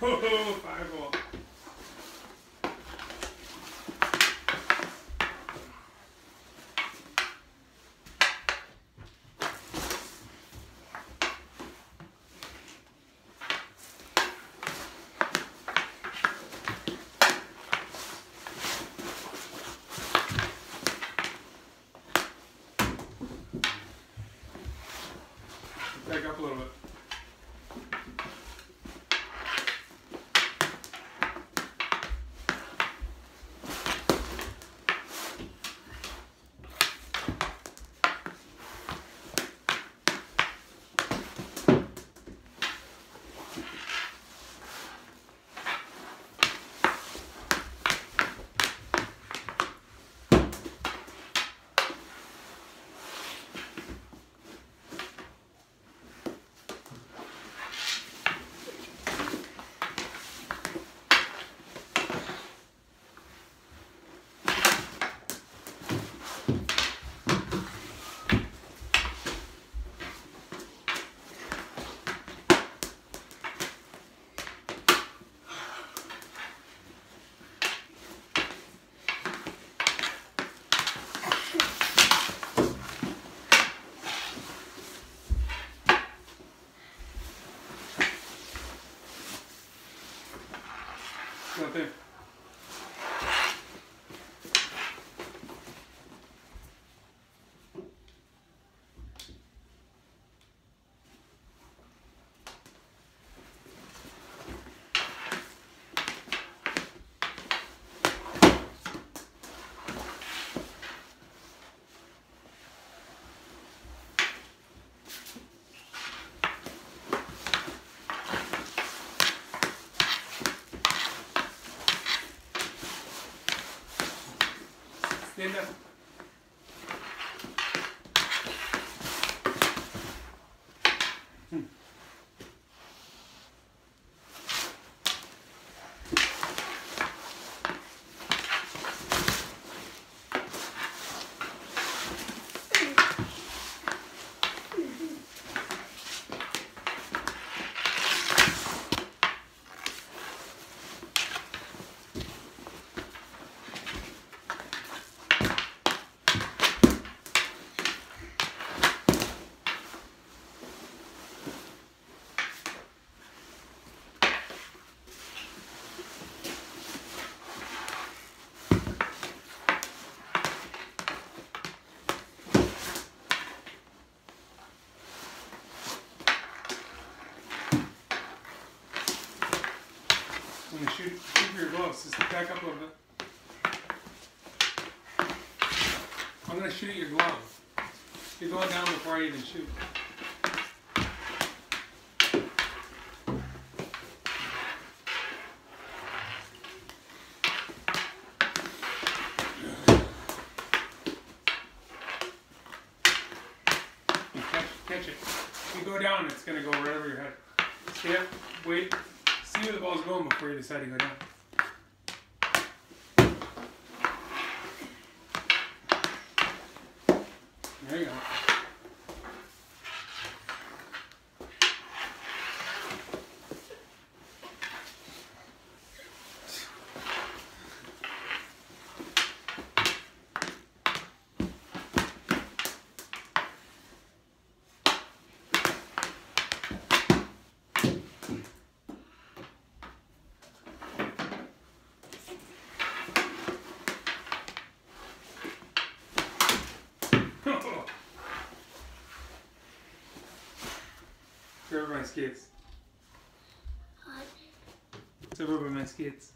Oh, five ball. Back up a little bit. 对。tiendas. When you shoot, shoot your gloves, just back up a little bit. I'm gonna shoot at your glove. You're going down before I even shoot. Catch, it. You go down, it's gonna go right over your head. Stay up, wait, see where the ball's going before you decide to go down. There you go. My skates? What? So where are my skates?